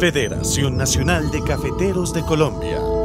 Federación Nacional de Cafeteros de Colombia.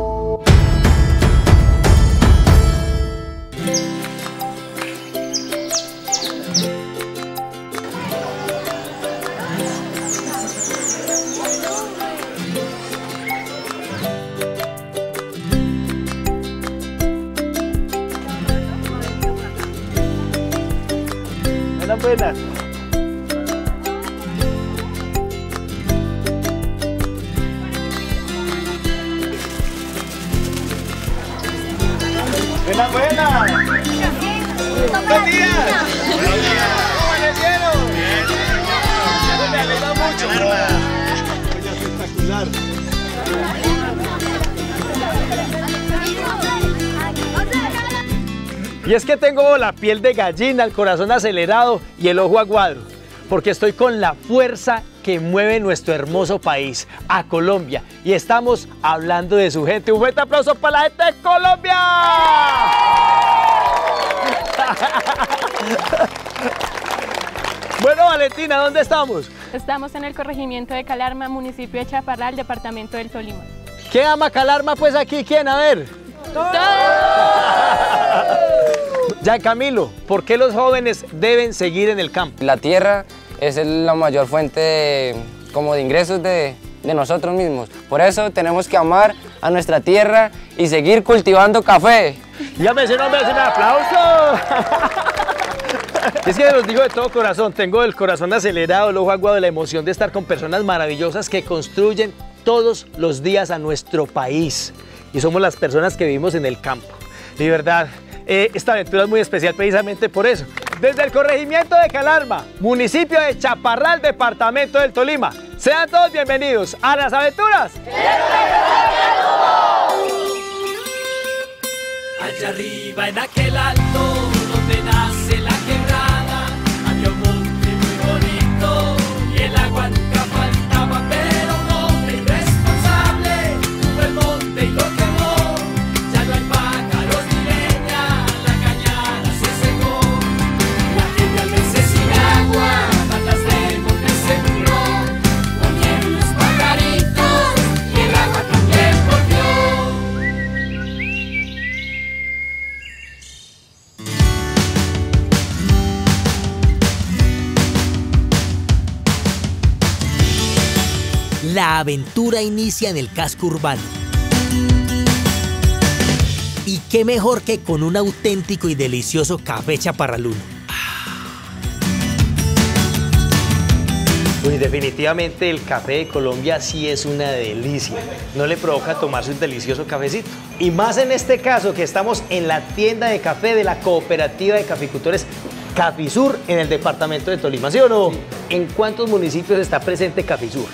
Y es que tengo la piel de gallina, el corazón acelerado y el ojo aguado, porque estoy con la fuerza que mueve nuestro hermoso país, a Colombia. Y estamos hablando de su gente. Un fuerte aplauso para la gente de Colombia. Bueno, Valentina, ¿dónde estamos? Estamos en el corregimiento de Calarma, municipio de Chaparral, departamento del Tolima. ¿Qué ama Calarma pues aquí? ¿Quién? A ver. Ya Camilo, ¿por qué los jóvenes deben seguir en el campo? La tierra es la mayor fuente de, como de ingresos de, de nosotros mismos. Por eso tenemos que amar a nuestra tierra y seguir cultivando café. Ya me ese un aplauso. Es que los digo de todo corazón, tengo el corazón acelerado, el ojo aguado de la emoción de estar con personas maravillosas que construyen todos los días a nuestro país. Y somos las personas que vivimos en el campo. De verdad, eh, esta aventura es muy especial precisamente por eso. Desde el corregimiento de Calarma, municipio de Chaparral, departamento del Tolima. Sean todos bienvenidos a las aventuras. Allá arriba en aquel alto La aventura inicia en el casco urbano. Y qué mejor que con un auténtico y delicioso café chaparraluno. Uy, definitivamente el café de Colombia sí es una delicia. No le provoca tomarse un delicioso cafecito. Y más en este caso que estamos en la tienda de café de la cooperativa de caficultores Cafisur en el departamento de Tolima, ¿sí o no? ¿En cuántos municipios está presente Cafisur?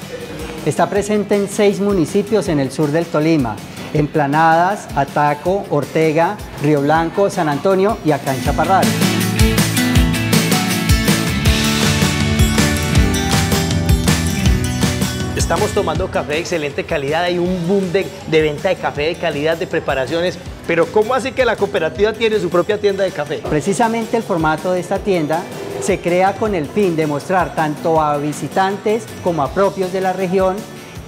Está presente en seis municipios en el sur del Tolima, en Planadas, Ataco, Ortega, Río Blanco, San Antonio y acá en Chaparral. Estamos tomando café de excelente calidad, hay un boom de, de venta de café de calidad, de preparaciones, pero ¿cómo así que la cooperativa tiene su propia tienda de café? Precisamente el formato de esta tienda se crea con el fin de mostrar tanto a visitantes como a propios de la región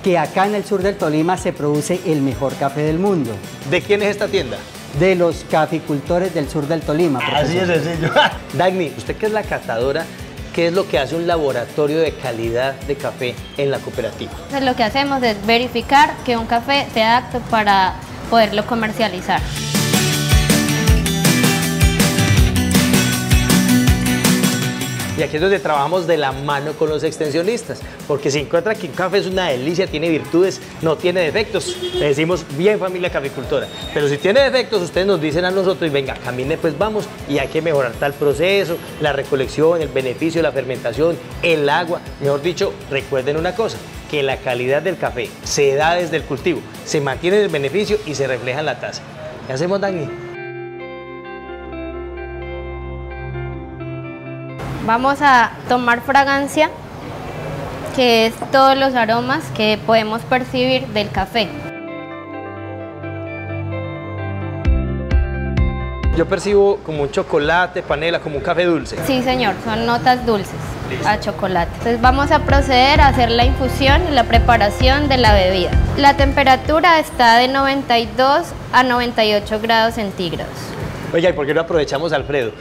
que acá en el sur del Tolima se produce el mejor café del mundo, ¿De quién es esta tienda? de los caficultores del sur del Tolima. Así es sencillo. Dagny, usted que es la catadora, ¿qué es lo que hace un laboratorio de calidad de café en la cooperativa? Entonces, lo que hacemos es verificar que un café sea apto para poderlo comercializar. Y aquí es donde trabajamos de la mano con los extensionistas, porque si encuentra que un café es una delicia, tiene virtudes, no tiene defectos, le decimos bien familia caficultora. Pero si tiene defectos, ustedes nos dicen a nosotros, y venga, camine, pues vamos, y hay que mejorar tal proceso, la recolección, el beneficio la fermentación, el agua. Mejor dicho, recuerden una cosa, que la calidad del café se da desde el cultivo, se mantiene el beneficio y se refleja en la taza. ¿Qué hacemos, Dani? Vamos a tomar fragancia, que es todos los aromas que podemos percibir del café. Yo percibo como un chocolate, panela, como un café dulce. Sí, señor, son notas dulces. a chocolate. Entonces vamos a proceder a hacer la infusión y la preparación de la bebida. La temperatura está de 92 a 98 grados centígrados. Oiga, ¿y por qué no aprovechamos, Alfredo?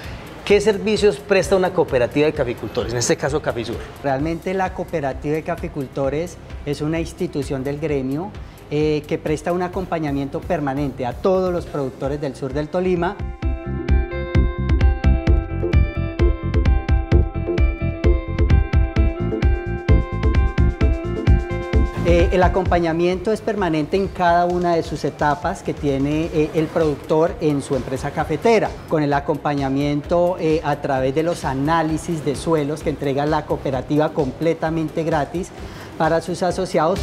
¿Qué servicios presta una cooperativa de caficultores, en este caso Cafisur? Realmente la cooperativa de caficultores es una institución del gremio eh, que presta un acompañamiento permanente a todos los productores del sur del Tolima. Eh, el acompañamiento es permanente en cada una de sus etapas que tiene eh, el productor en su empresa cafetera, con el acompañamiento eh, a través de los análisis de suelos que entrega la cooperativa completamente gratis para sus asociados.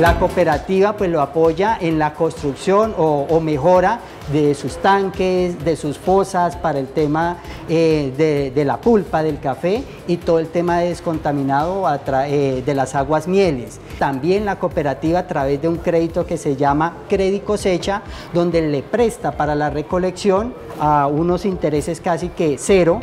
La cooperativa pues lo apoya en la construcción o, o mejora de sus tanques, de sus fosas para el tema eh, de, la pulpa del café y todo el tema de descontaminado a eh, de las aguas mieles. También la cooperativa a través de un crédito que se llama Crédito Cosecha, donde le presta para la recolección a unos intereses casi que cero.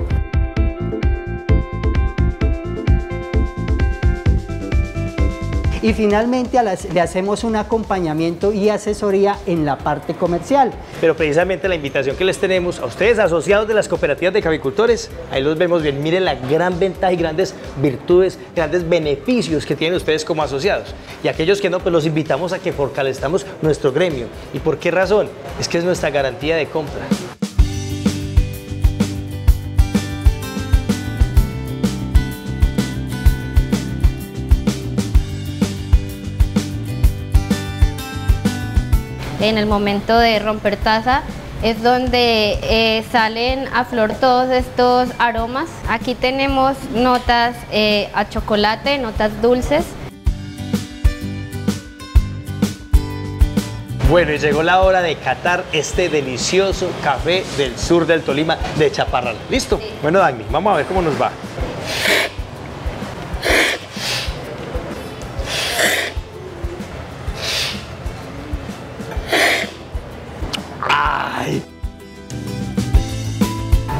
Y finalmente le hacemos un acompañamiento y asesoría en la parte comercial. Pero precisamente la invitación que les tenemos a ustedes, asociados de las cooperativas de caficultores, ahí los vemos bien. Miren la gran ventaja y grandes virtudes, grandes beneficios que tienen ustedes como asociados. Y aquellos que no, pues los invitamos a que fortalezcamos nuestro gremio. ¿Y por qué razón? Es que es nuestra garantía de compra. En el momento de romper taza es donde eh, salen a flor todos estos aromas. Aquí tenemos notas eh, a chocolate, notas dulces. Bueno, y llegó la hora de catar este delicioso café del sur del Tolima de Chaparral. ¿Listo? Bueno, Dagny, vamos a ver cómo nos va.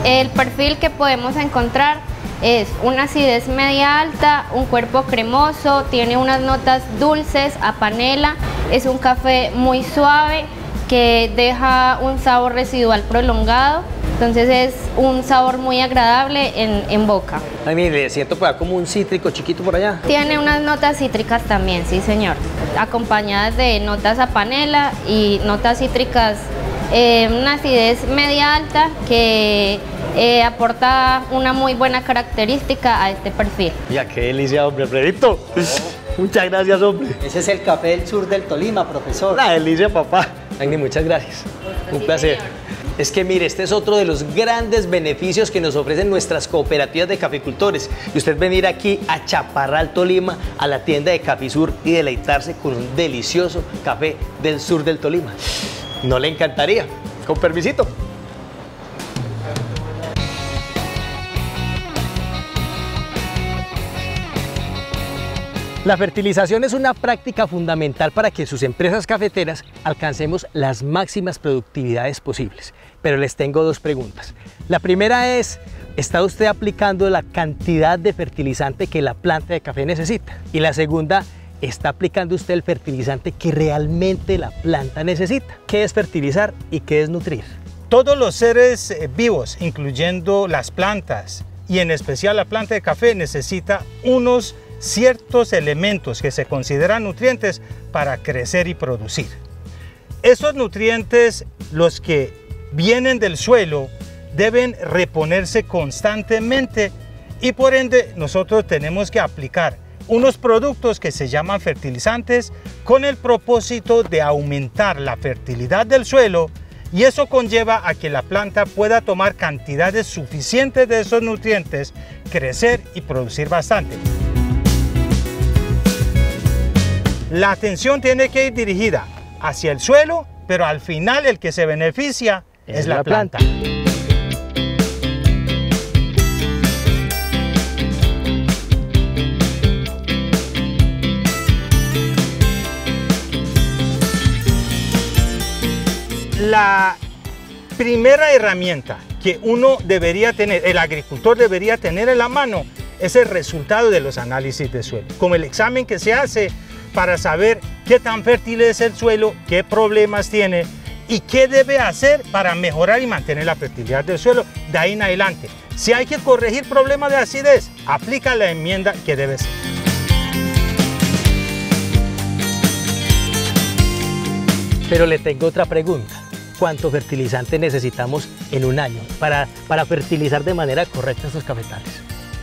El perfil que podemos encontrar es una acidez media alta, un cuerpo cremoso, tiene unas notas dulces a panela, es un café muy suave que deja un sabor residual prolongado, entonces es un sabor muy agradable en, en boca. Ay, mire, le siento por como un cítrico chiquito por allá. Tiene unas notas cítricas también, sí señor, acompañadas de notas a panela y notas cítricas, eh, una acidez media alta que eh, aporta una muy buena característica a este perfil. Ya, qué delicia, hombre, Alfredito. Muchas gracias, hombre. Ese es el café del sur del Tolima, profesor. Una delicia, papá. Agni, muchas gracias. Un sí, placer. señor. Es que mire, este es otro de los grandes beneficios que nos ofrecen nuestras cooperativas de caficultores. Y usted venir aquí a Chaparral, Tolima, a la tienda de Cafisur y deleitarse con un delicioso café del sur del Tolima. ¿No le encantaría? Con permisito. La fertilización es una práctica fundamental para que sus empresas cafeteras alcancemos las máximas productividades posibles. Pero les tengo dos preguntas. La primera es, ¿está usted aplicando la cantidad de fertilizante que la planta de café necesita? Y la segunda, ¿está aplicando usted el fertilizante que realmente la planta necesita? ¿Qué es fertilizar y qué es nutrir? Todos los seres eh, vivos, incluyendo las plantas y en especial la planta de café, necesita unos ciertos elementos que se consideran nutrientes para crecer y producir. Esos nutrientes, los que vienen del suelo, deben reponerse constantemente y por ende nosotros tenemos que aplicar unos productos que se llaman fertilizantes con el propósito de aumentar la fertilidad del suelo y eso conlleva a que la planta pueda tomar cantidades suficientes de esos nutrientes, crecer y producir bastante. La atención tiene que ir dirigida hacia el suelo, pero al final el que se beneficia es, la, planta. La primera herramienta que uno debería tener, el agricultor debería tener en la mano, es el resultado de los análisis de suelo, como el examen que se hace para saber qué tan fértil es el suelo, qué problemas tiene y qué debe hacer para mejorar y mantener la fertilidad del suelo de ahí en adelante. Si hay que corregir problemas de acidez, aplica la enmienda que debe ser. Pero le tengo otra pregunta. ¿Cuánto fertilizante necesitamos en un año para, para fertilizar de manera correcta estos cafetales?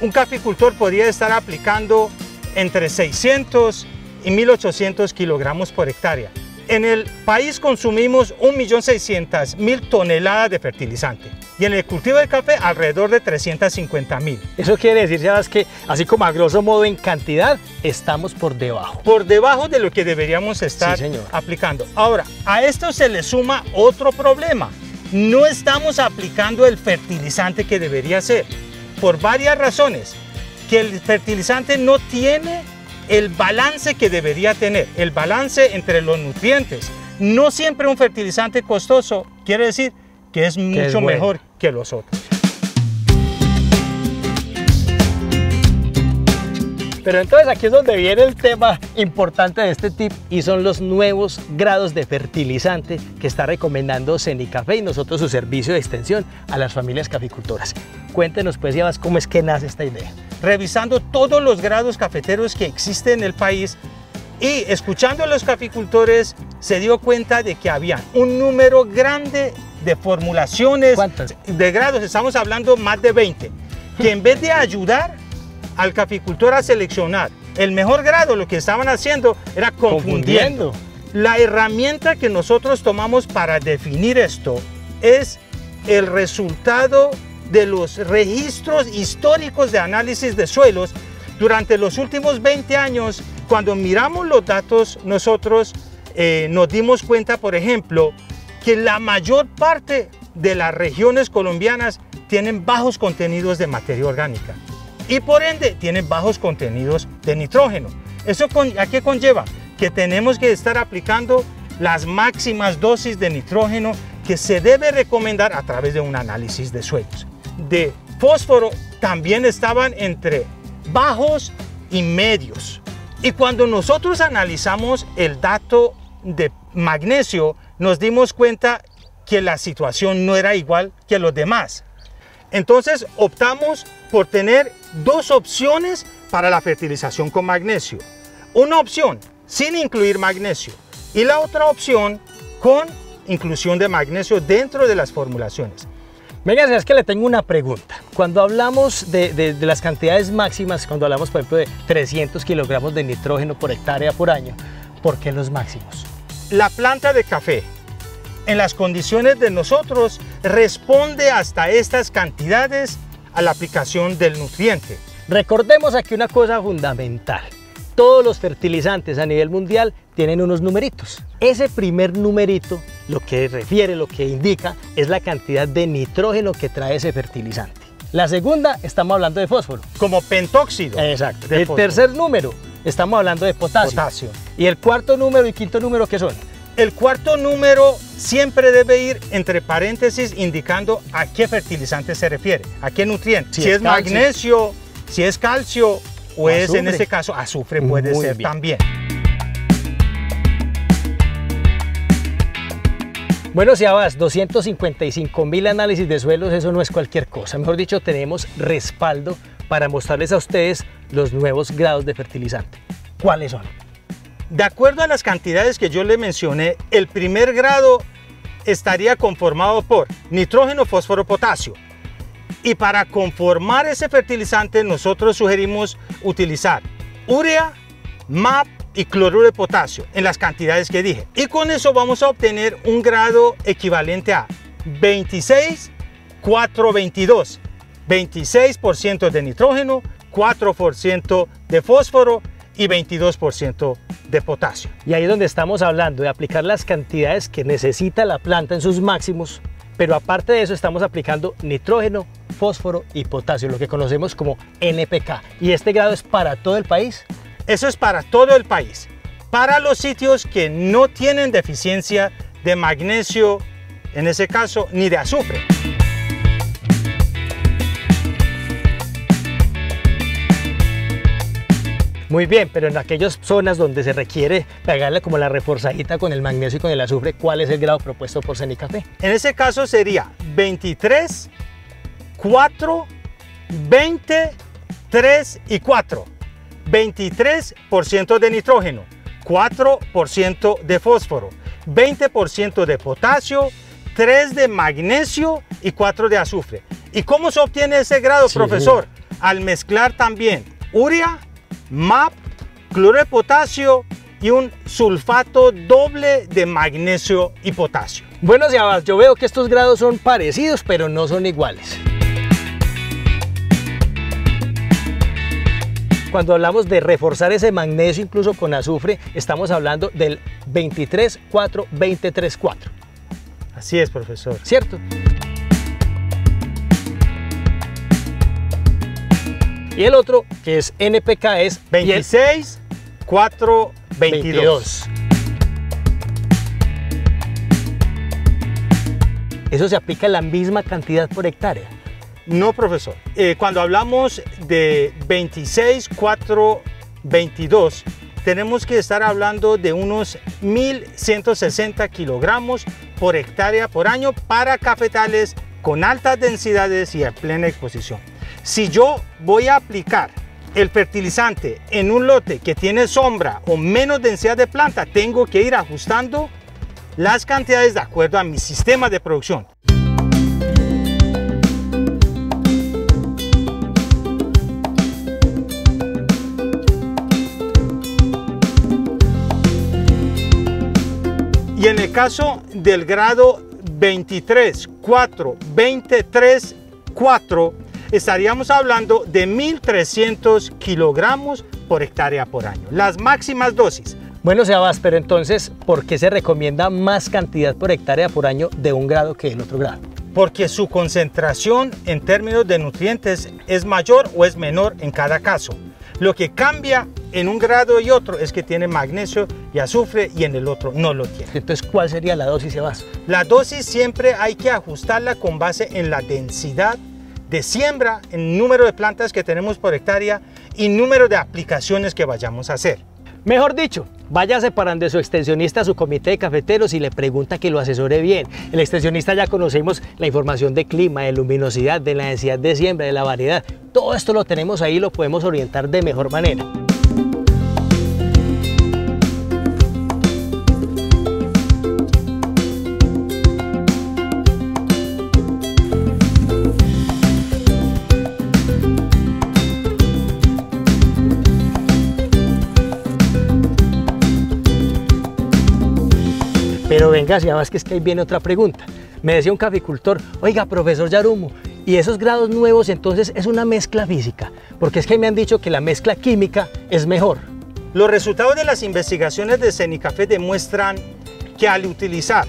Un caficultor podría estar aplicando entre 600 y 1800 kilogramos por hectárea. En el país consumimos 1.600.000 toneladas de fertilizante y en el cultivo de café alrededor de 350.000. Eso quiere decir, Sebas, que así como a grosso modo en cantidad, estamos por debajo. Por debajo de lo que deberíamos estar Sí, señor. aplicando. Ahora, a esto se le suma otro problema. No estamos aplicando el fertilizante que debería ser por varias razones. Que el fertilizante no tiene el balance que debería tener, el balance entre los nutrientes. No siempre un fertilizante costoso quiere decir que es mucho es bueno. mejor que los otros. Pero entonces aquí es donde viene el tema importante de este tip y son los nuevos grados de fertilizante que está recomendando Cenicafé y nosotros su servicio de extensión a las familias caficultoras. Cuéntenos pues, Sebas, cómo es que nace esta idea. revisando todos los grados cafeteros que existen en el país y escuchando a los caficultores se dio cuenta de que había un número grande de formulaciones ¿Cuántas? de grados, estamos hablando más de 20, que en vez de ayudar al caficultor a seleccionar el mejor grado, lo que estaban haciendo era confundiendo. Confundiendo. La herramienta que nosotros tomamos para definir esto es el resultado de los registros históricos de análisis de suelos durante los últimos 20 años. Cuando miramos los datos, nosotros eh, nos dimos cuenta, por ejemplo, que la mayor parte de las regiones colombianas tienen bajos contenidos de materia orgánica y por ende tienen bajos contenidos de nitrógeno. ¿Eso con- a qué conlleva? Que tenemos que estar aplicando las máximas dosis de nitrógeno que se debe recomendar a través de un análisis de suelos. De fósforo también estaban entre bajos y medios. Y cuando nosotros analizamos el dato de magnesio, nos dimos cuenta que la situación no era igual que los demás. Entonces optamos por tener dos opciones para la fertilización con magnesio. Una opción sin incluir magnesio y la otra opción con inclusión de magnesio dentro de las formulaciones. Venga, es que le tengo una pregunta. Cuando hablamos de, de- de las cantidades máximas, cuando hablamos por ejemplo de 300 kilogramos de nitrógeno por hectárea por año, ¿por qué los máximos? La planta de café en las condiciones de nosotros responde hasta estas cantidades a la aplicación del nutriente. Recordemos aquí una cosa fundamental. Todos los fertilizantes a nivel mundial tienen unos numeritos. Ese primer numerito lo que refiere, lo que indica es la cantidad de nitrógeno que trae ese fertilizante. La segunda, estamos hablando de fósforo. Como pentóxido. Exacto. El fósforo. tercer número, estamos hablando de potasio. Potasio. Y el cuarto número y quinto número, ¿qué son? El cuarto número siempre debe ir entre paréntesis indicando a qué fertilizante se refiere, a qué nutriente. Si Si, es magnesio, si es calcio o, es en este caso azufre puede Muy ser bien. también. Bueno, si vas 255 mil análisis de suelos, eso no es cualquier cosa. Mejor dicho, tenemos respaldo para mostrarles a ustedes los nuevos grados de fertilizante. ¿Cuáles son? De acuerdo a las cantidades que yo le mencioné, el primer grado estaría conformado por nitrógeno, fósforo, potasio. Y para conformar ese fertilizante nosotros sugerimos utilizar urea, MAP y cloruro de potasio en las cantidades que dije. Y con eso vamos a obtener un grado equivalente a 26, 4, 22. 26% de nitrógeno, 4% de fósforo y 22% de potasio. Y ahí es donde estamos hablando de aplicar las cantidades que necesita la planta en sus máximos, pero aparte de eso estamos aplicando nitrógeno, fósforo y potasio, lo que conocemos como NPK. Y este grado es para todo el país. Eso es para todo el país. Para los sitios que no tienen deficiencia de magnesio en ese caso, ni de azufre. Muy bien, pero en aquellas zonas donde se requiere pegarle como la reforzadita con el magnesio y con el azufre, ¿cuál es el grado propuesto por Cenicafé? En ese caso sería 23, 4, 20, 3 y 4. 23% de nitrógeno, 4% de fósforo, 20% de potasio, 3 de magnesio y 4 de azufre. ¿Y cómo se obtiene ese grado, Sí, profesor? Al mezclar también urea, MAP, cloro de potasio y un sulfato doble de magnesio y potasio. Bueno, Sebas, yo veo que estos grados son parecidos, pero no son iguales. Cuando hablamos de reforzar ese magnesio incluso con azufre, estamos hablando del 23-4-23-4, Así es, profesor. ¿cierto? Y el otro, que es NPK, es 26, 4, 22. 22. Eso se aplica la misma cantidad por hectárea. No, profesor. Eh, cuando hablamos de 26, 4, 22, tenemos que estar hablando de unos 1.160 kilogramos por hectárea por año para cafetales con altas densidades y a plena exposición. Si yo voy a aplicar el fertilizante en un lote que tiene sombra o menos densidad de planta, tengo que ir ajustando las cantidades de acuerdo a mi sistema de producción. Y en el caso del grado 23, 4, 23, 4, estaríamos hablando de 1.300 kilogramos por hectárea por año. Las máximas dosis. Bueno, Sebas, pero entonces, ¿por qué se recomienda más cantidad por hectárea por año de un grado que el otro grado? Porque su concentración en términos de nutrientes es mayor o es menor en cada caso. Lo que cambia en un grado y otro es que tiene magnesio y azufre y en el otro no lo tiene. Entonces, ¿cuál sería la dosis, Sebas? La dosis siempre hay que ajustarla con base en la densidad de siembra, en número de plantas que tenemos por hectárea y número de aplicaciones que vayamos a hacer. Mejor dicho, vaya separando de su extensionista a su comité de cafeteros y le pregunta que lo asesore bien. El extensionista ya conocemos la información de clima, de luminosidad, de la densidad de siembra, de la variedad. Todo esto lo tenemos ahí y lo podemos orientar de mejor manera. Venga, si además que es que ahí viene otra pregunta. Me decía un caficultor, oiga, profesor Yarumo, ¿y esos grados nuevos entonces es una mezcla física? Porque es que me han dicho que la mezcla química es mejor. Los resultados de las investigaciones de Cenicafé demuestran que al utilizar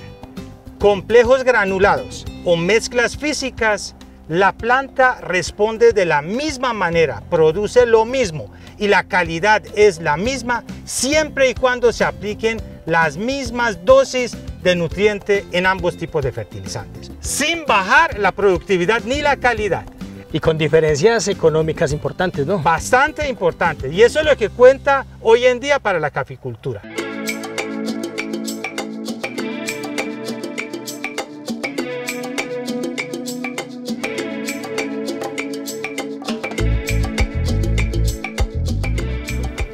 complejos granulados o mezclas físicas, la planta responde de la misma manera, produce lo mismo y la calidad es la misma siempre y cuando se apliquen las mismas dosis de nutriente en ambos tipos de fertilizantes, sin bajar la productividad ni la calidad. Y con diferencias económicas importantes, ¿no? Bastante importante y eso es lo que cuenta hoy en día para la caficultura.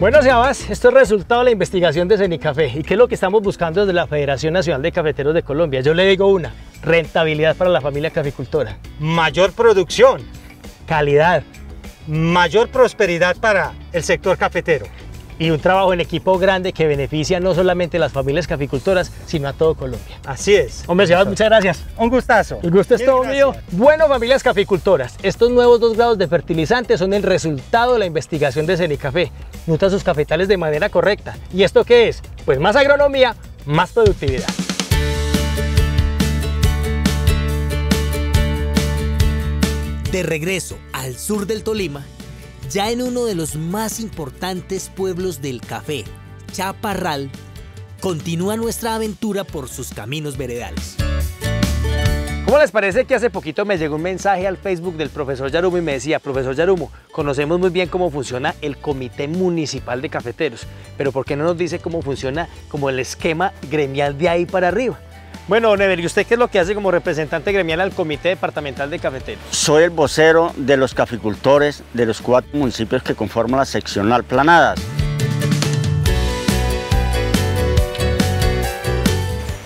Bueno, Sebas, esto es resultado de la investigación de Cenicafé. ¿Y qué es lo que estamos buscando desde la Federación Nacional de Cafeteros de Colombia? Yo le digo una, rentabilidad para la familia caficultora, Mayor producción, calidad mayor prosperidad para el sector cafetero. Y un trabajo en equipo grande que beneficia no solamente a las familias caficultoras, sino a todo Colombia. Así es. Hombre, Sebas, muchas gracias. Un gustazo. El gusto es Mil todo gracias. mío. Bueno, familias caficultoras, estos nuevos dos grados de fertilizantes son el resultado de la investigación de Cenicafé. Nutra sus cafetales de manera correcta. ¿Y esto qué es? Pues más agronomía, más productividad. De regreso al sur del Tolima, ya en uno de los más importantes pueblos del café, Chaparral, continúa nuestra aventura por sus caminos veredales. ¿Cómo les parece que hace poquito me llegó un mensaje al Facebook del profesor Yarumo y me decía, profesor Yarumo, conocemos muy bien cómo funciona el Comité Municipal de Cafeteros, pero ¿por qué no nos dice cómo funciona como el esquema gremial de ahí para arriba? Bueno, Never, ¿y usted qué es lo que hace como representante gremial al Comité Departamental de Cafeteros? Soy el vocero de los caficultores de los cuatro municipios que conforman la seccional Planadas.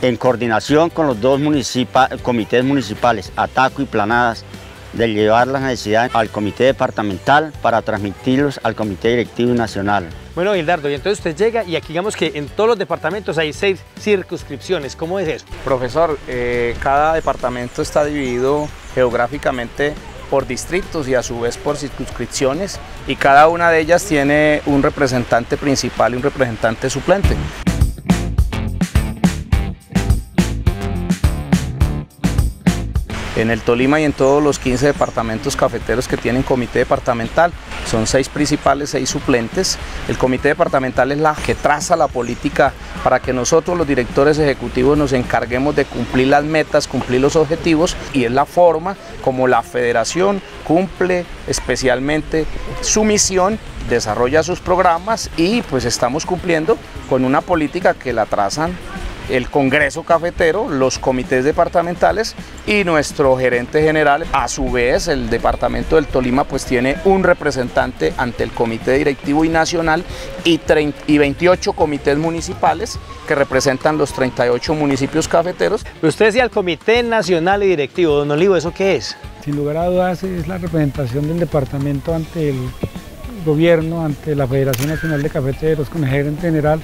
en coordinación con los dos comités municipales, Ataco y Planadas, de llevar las necesidades al comité departamental para transmitirlos al comité directivo nacional. Bueno, Hildardo, y entonces usted llega y aquí digamos que en todos los departamentos hay seis circunscripciones. ¿Cómo es eso? Profesor, eh, cada departamento está dividido geográficamente por distritos y a su vez por circunscripciones y cada una de ellas tiene un representante principal y un representante suplente. En el Tolima y en todos los 15 departamentos cafeteros que tienen comité departamental. Son seis principales, seis suplentes. El comité departamental es la que traza la política para que nosotros los directores ejecutivos nos encarguemos de cumplir las metas, cumplir los objetivos y es la forma como la federación cumple especialmente su misión desarrolla sus programas y pues estamos cumpliendo con una política que la trazan el Congreso Cafetero, los comités departamentales y nuestro gerente general. A su vez, el departamento del Tolima pues tiene un representante ante el comité directivo y nacional y, y 28 comités municipales que representan los 38 municipios cafeteros. Usted decía el comité nacional y directivo, don Olivo, ¿eso qué es? Sin lugar a dudas es la representación del departamento ante el gobierno, ante la Federación Nacional de Cafeteros, con el gerente general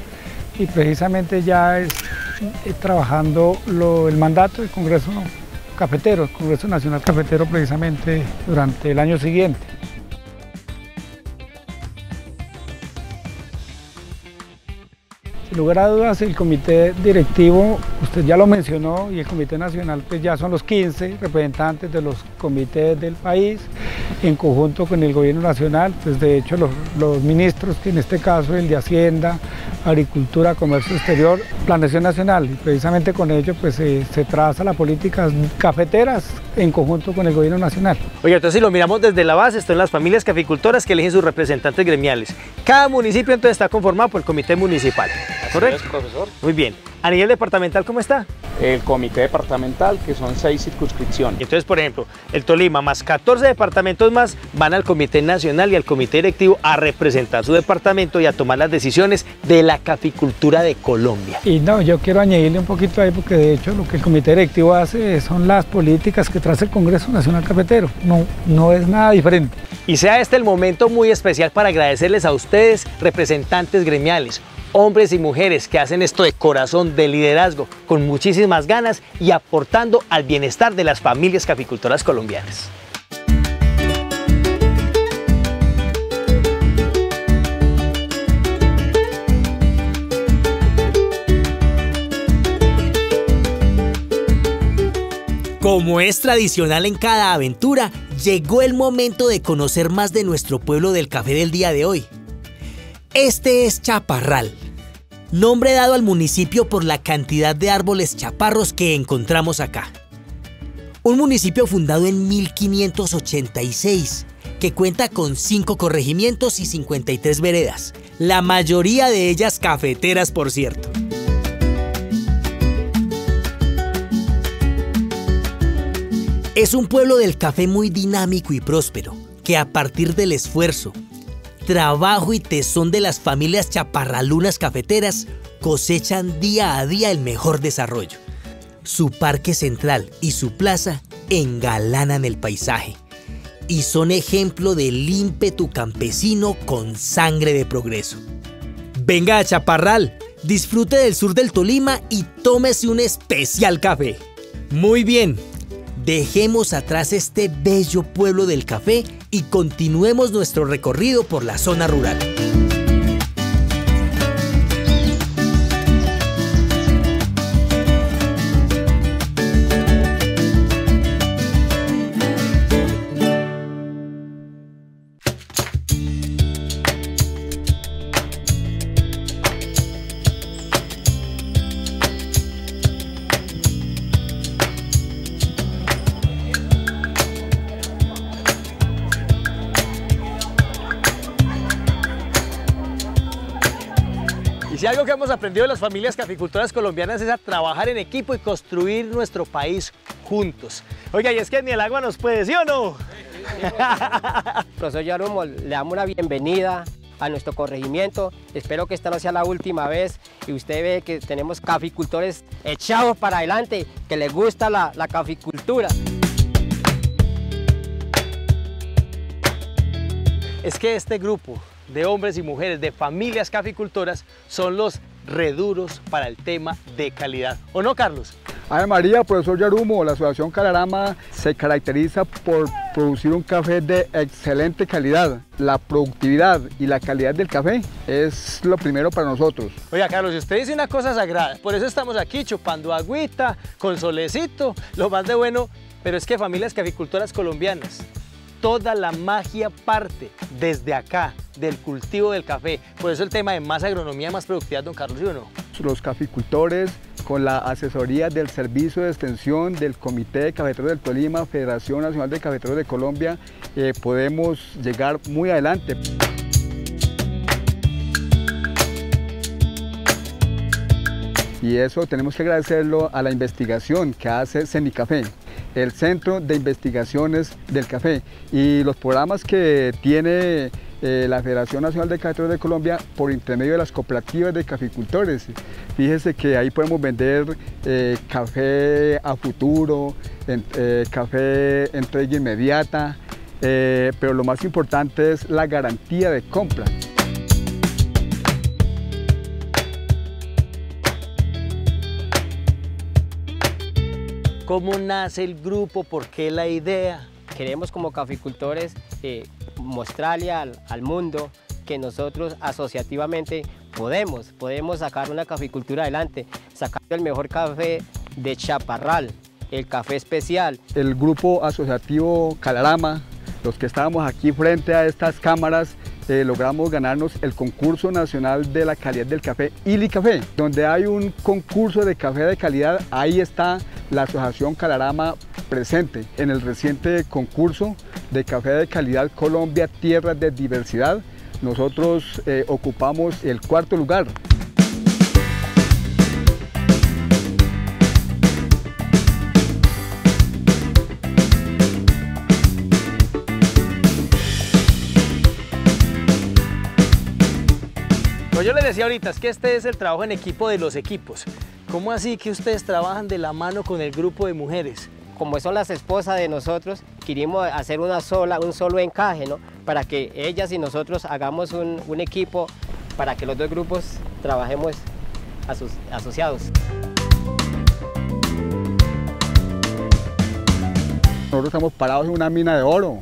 y precisamente ya es eh, trabajando el mandato del Congreso Cafetero, el Congreso Nacional Cafetero precisamente durante el año siguiente. Sin lugar a dudas, el comité directivo, usted ya lo mencionó, y el comité nacional, pues ya son los 15 representantes de los comités del país, en conjunto con el gobierno nacional, pues de hecho los, ministros, en este caso el de Hacienda, Agricultura, Comercio Exterior, Planeación Nacional. Y precisamente con ello pues, se traza la política cafeteras en conjunto con el gobierno nacional. Oye, entonces si lo miramos desde la base, están las familias caficultoras que eligen sus representantes gremiales. Cada municipio entonces está conformado por el comité municipal. ¿Correcto? profesor. Muy bien. A nivel departamental, ¿cómo está? El comité departamental, que son seis circunscripciones. Entonces, por ejemplo, el Tolima más 14 departamentos más van al comité nacional y al comité directivo a representar su departamento y a tomar las decisiones de la caficultura de Colombia. Y no, yo quiero añadirle un poquito ahí porque de hecho lo que el comité directivo hace son las políticas que trae el Congreso Nacional Cafetero. No, no es nada diferente. Y sea este el momento muy especial para agradecerles a ustedes, representantes gremiales, hombres y mujeres que hacen esto de corazón, de liderazgo, con muchísimas ganas y aportando al bienestar de las familias caficultoras colombianas. Como es tradicional en cada aventura, llegó el momento de conocer más de nuestro pueblo del café del día de hoy. Este es Chaparral, nombre dado al municipio por la cantidad de árboles chaparros que encontramos acá. Un municipio fundado en 1586, que cuenta con 5 corregimientos y 53 veredas, la mayoría de ellas cafeteras por cierto. Es un pueblo del café muy dinámico y próspero, que a partir del esfuerzo, trabajo y tesón de las familias chaparralunas cafeteras cosechan día a día el mejor desarrollo. Su parque central y su plaza engalanan el paisaje y son ejemplo del ímpetu campesino con sangre de progreso. Venga a Chaparral, disfrute del sur del Tolima y tómese un especial café. Muy bien, Dejemos atrás este bello pueblo del café y continuemos nuestro recorrido por la zona rural. Algo que hemos aprendido de las familias caficultoras colombianas es a trabajar en equipo y construir nuestro país juntos. Oiga, y es que ni el agua nos puede, ¿sí o no? Profesor Yarumo, le damos una bienvenida a nuestro corregimiento. Espero que esta no sea la última vez y usted ve que tenemos caficultores echados para adelante, que les gusta la, la caficultura. Es que este grupo de hombres y mujeres, de familias caficultoras, son los reduros para el tema de calidad. ¿O no, Carlos? Ave María, profesor Yarumo, la Asociación Calarama se caracteriza por producir un café de excelente calidad. La productividad y la calidad del café es lo primero para nosotros. Oiga, Carlos, usted dice una cosa sagrada, por eso estamos aquí chupando agüita, con solecito, lo más de bueno, pero es que familias caficultoras colombianas, toda la magia parte desde acá, del cultivo del café. Por eso el tema de más agronomía, más productividad, don Carlos, ¿sí o no? Los caficultores, con la asesoría del Servicio de Extensión del Comité de Cafeteros del Tolima, Federación Nacional de Cafeteros de Colombia, eh, podemos llegar muy adelante. Y eso tenemos que agradecerlo a la investigación que hace Semicafé, el Centro de Investigaciones del Café y los programas que tiene eh, la Federación Nacional de Cafeteros de Colombia por intermedio de las cooperativas de caficultores. Fíjese que ahí podemos vender eh, café a futuro, en- eh, café entrega inmediata, eh, pero lo más importante es la garantía de compra. ¿Cómo nace el grupo? ¿Por qué la idea? Queremos como caficultores eh, mostrarle al, al mundo que nosotros asociativamente podemos, podemos sacar una caficultura adelante, sacar el mejor café de Chaparral, el café especial. El grupo asociativo Calarama, los que estábamos aquí frente a estas cámaras, eh, logramos ganarnos el concurso nacional de la calidad del café, Ili Café, donde hay un concurso de café de calidad, ahí está la asociación Calarama presente en el reciente concurso de café de calidad Colombia Tierras de Diversidad. Nosotros eh, ocupamos el cuarto lugar. Yo les decía ahorita, es que este es el trabajo en equipo de los equipos. ¿Cómo así que ustedes trabajan de la mano con el grupo de mujeres? Como son las esposas de nosotros, queríamos hacer una sola, un solo encaje, ¿no? Para que ellas y nosotros hagamos un, un equipo para que los dos grupos trabajemos aso- asociados. Nosotros estamos parados en una mina de oro,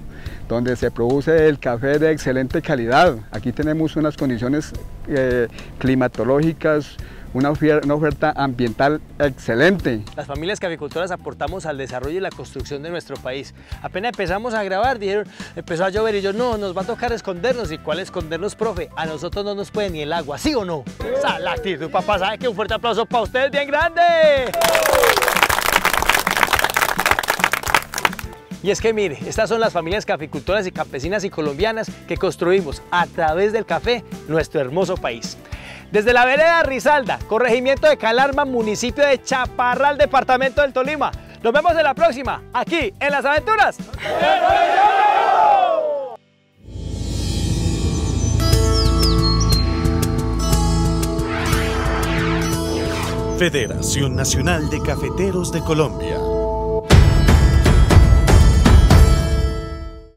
donde se produce el café de excelente calidad. Aquí tenemos unas condiciones eh, climatológicas, una, ofer- una oferta ambiental excelente. Las familias caficultoras aportamos al desarrollo y la construcción de nuestro país. Apenas empezamos a grabar, dijeron, empezó a llover y yo, no, nos va a tocar escondernos. ¿Y cuál escondernos, profe? A nosotros no nos puede ni el agua, ¿sí o no? Esa es la actitud, papá, ¿sabe que un fuerte aplauso para ustedes bien grande? Y es que mire, estas son las familias caficultoras y campesinas y colombianas que construimos a través del café nuestro hermoso país. Desde la vereda Rizalda, corregimiento de Calarma, municipio de Chaparral, departamento del Tolima. Nos vemos en la próxima, aquí en Las Aventuras. Federación Nacional de Cafeteros de Colombia.